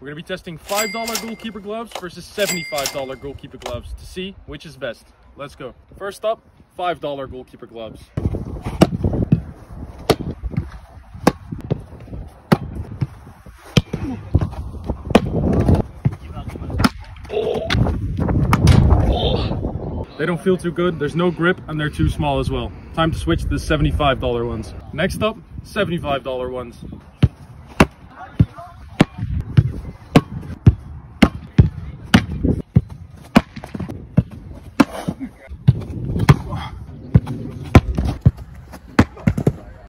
We're gonna be testing $5 goalkeeper gloves versus $75 goalkeeper gloves to see which is best. Let's go. First up, $5 goalkeeper gloves. They don't feel too good, there's no grip, and they're too small as well. Time to switch to the $75 ones. Next up, $75 ones.